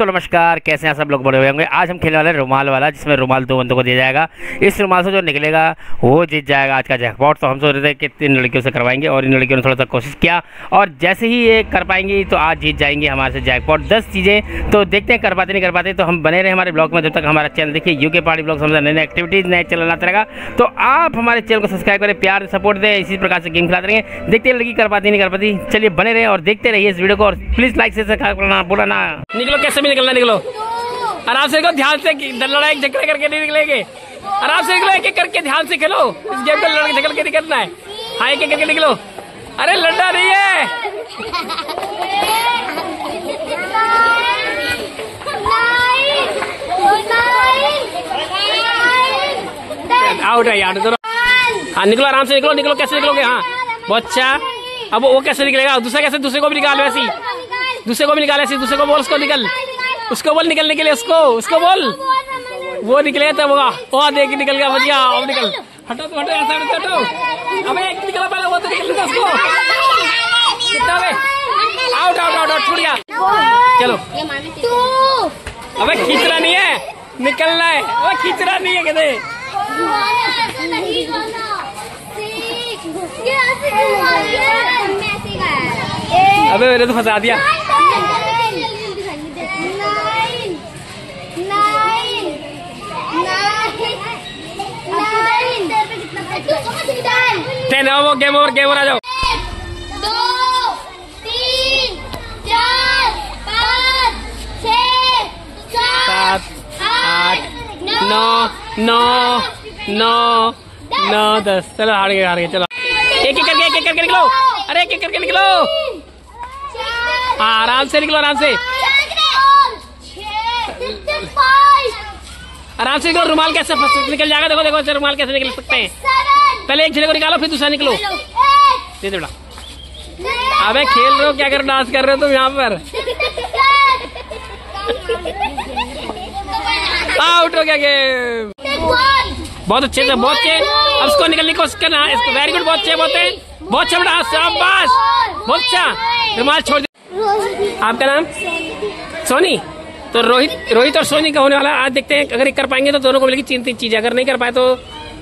तो नमस्कार। कैसे हैं सब लोग? बड़े हुए होंगे। आज हम खेलने वाले रुमाल वाला, जिसमें रुमाल दो बंदों को दिया जाएगा। इस रुमाल से जो निकलेगा, वो जीत जाएगा आज का जैकपॉट तो हम सोच रहे थे कि इन लड़कियों से करवाएँगे और इन लड़कियों ने थोड़ा सा कोशिश किया और जैसे ही ये कर पाएँगे तो आज जीत जाएँगे हमारे से जैकपॉट दस चीज़ें तो देखते हैं कर पाते नहीं कर पाते तो हम बने रहे हमारे ब्लॉग में। जब तक हमारा चैनल देखिए यू के पहाड़ी ब्लॉग से नए नए एक्टिविटीज़ नए चैनल आता रहेगा। तो आप हमारे चैनल को सब्सक्राइब करें, प्यार सपोर्ट दें, इसी प्रकार से गेम खिलाते रहेंगे। देखते हैं, लड़की कर पाती नहीं कर पाती चलिए बने रहे और देखते रहिए इस वीडियो को और प्लीज़ लाइक से बोला ना। निकलो कैसे में निकलना निकलो। आराम से निकलो ध्यान से लड़ाई झगड़ा करके नहीं निकलेंगे। आराम से निकलो एक एक करके ध्यान से खेलो। इस गेम को लड़ाई झगड़ के निकलना है। हाँ एक एक करके निकलो। अरे लड़ना नहीं है। आउट है यार हाँ निकलो आराम से निकलो निकलो कैसे निकलोगे? हाँ बहुत अच्छा। अब वो कैसे निकलेगा? दूसरा कैसे दूसरे को भी निकाल वैसी दूसरे को भी निकाल ऐसी दूसरे को बोल उसको निकल। उसको बोल निकलने के लिए उसको उसको बोल। वो निकले तब वो वो देख निकल गया बच अब निकल। हटो तो हटो हटो एक निकला पहले वो तो निकल गया उसको। कितना आउट आउट आउट आउट छूट गया चलो अबे खींचना नहीं है। निकलना है। अबे खींचना नहीं है कहते अबे मेरे तो फंसा दिया। तीन चार पाँच छः सात सात आठ नौ नौ नौ नौ दस चलो हार गए हार गए चलो एक एक करके एक एक करके निकलो अरे एक एक करके निकलो हाँ आराम से निकलो आराम से आराम से निकलो रुमाल कैसे निकल जाएगा देखो देखो रुमाल कैसे निकल सकते हैं पहले एक जने को निकालो फिर दूसरा निकलो। दे दे बेटा। अबे खेल रहे हो क्या कर डांस कर रहे हो तुम यहाँ पर? आउट हो गया गेम? बहुत अच्छे से बहुत अच्छे। अब इसको निकलने की कोशिश करना इसको वेरी गुड बहुत अच्छे बहुत है बहुत अच्छा बेटा शाबाश। बहुत अच्छा। रुमाल छोड़ दे। आपका नाम? सोनी। तो रोहित रोहित और सोनी का होने वाला आज देखते हैं अगर कर पाएँगे तो दोनों को मिलेगी तीन तीन चीज़ें। अगर नहीं कर पाए तो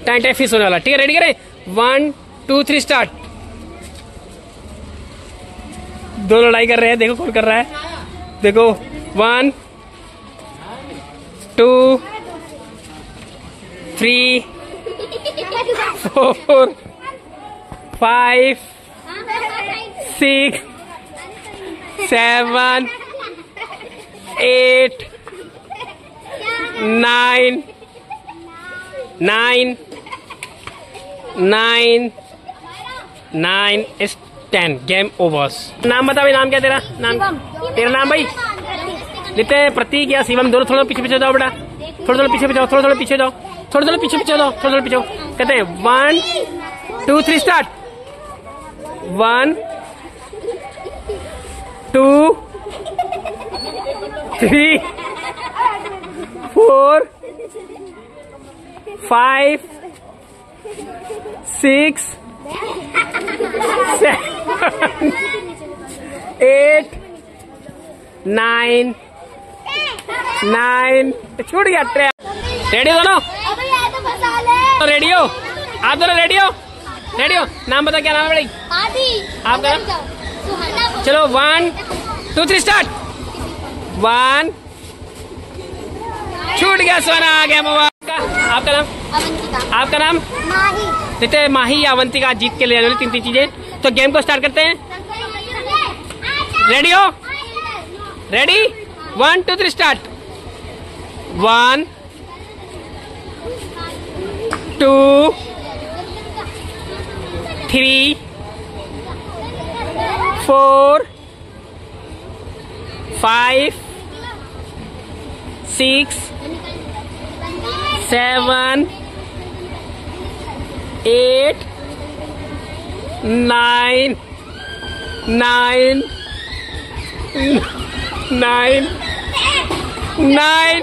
टाइम टाइम फिक्स होने वाला ठीक है रेडी करें? वन टू थ्री स्टार्ट दो लड़ाई कर रहे हैं, देखो कौन कर रहा है। देखो one two three four five six seven eight nine nine nine nine इस टेन गेम ओवर्स नाम बता भाई नाम क्या तेरा? नाम तेरा नाम भाई? लेते हैं प्रतीक या शिवम दोनों थोड़ा पीछे पीछे जाओ बेटा। थोड़ा थोड़ा पीछे जाओ थोड़ा थोड़ा पीछे जाओ। थोड़ा थोड़ा पीछे पीछे जाओ थोड़ा थोड़ा पीछे कहते हैं one two three start one two three four five six seven eight, nine nine. छूट गया, ट्रे रेडी दोनों रेडियो आप दोनों रेडियो रेडियो नाम बता क्या नाम है भाई आपका नाम? चलो one two three start one छूट गया, सोना आ गया, मोबाइल आपका आपका नाम? आपका नाम? देखते हैं माही या अवंतिका जीत के ले तीन तीन चीज़ें। तो गेम को स्टार्ट करते हैं। रेडी हो? Ready one two three start one two three four five six seven eight nine nine nine nine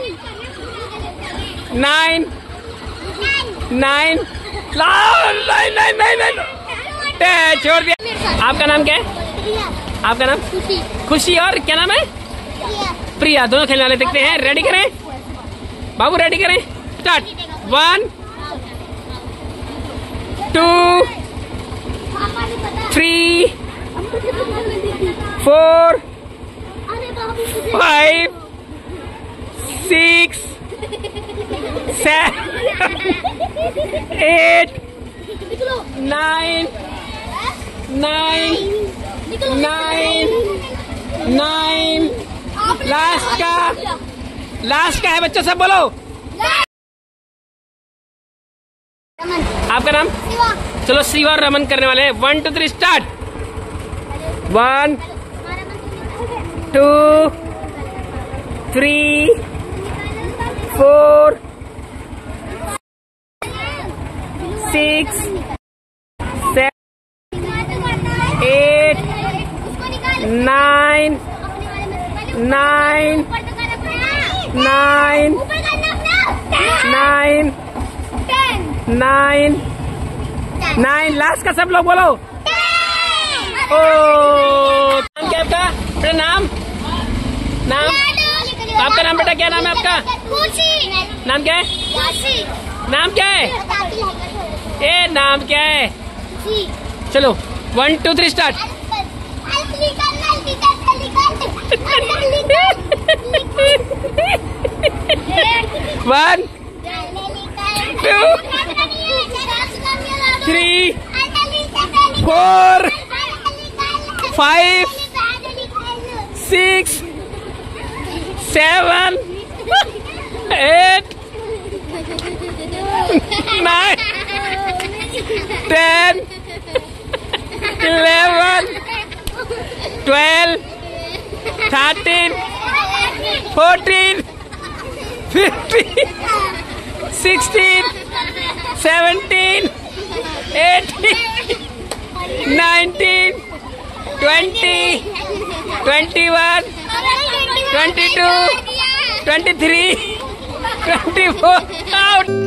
nine nine nine nine nine nine छोड़ दिया। आपका नाम क्या है? आपका नाम? खुशी। और क्या नाम है? प्रिया। दोनों खेलने वाले देखते हैं। रेडी करें? बाबू रेडी करें? Start one two, three, four, five, six, seven, eight, nine nine nine nine. Last का लास्ट का है बच्चों, सब बोलो। आपका नाम? चलो शिवा और रमन करने वाले हैं। One two three start one two three four six seven eight nine nine nine nine nine nine last का सब लोग बोलो। ओ नाम क्या आपका? बेटा नाम? नाम? आपका नाम बेटा क्या नाम है आपका? नाम क्या है? नाम क्या है? ए नाम क्या है? चलो one two three start one two three four five six seven eight nine ten eleven twelve thirteen fourteen fifteen sixteen seventeen eighteen nineteen 20, 21, 22, 23, 24, out.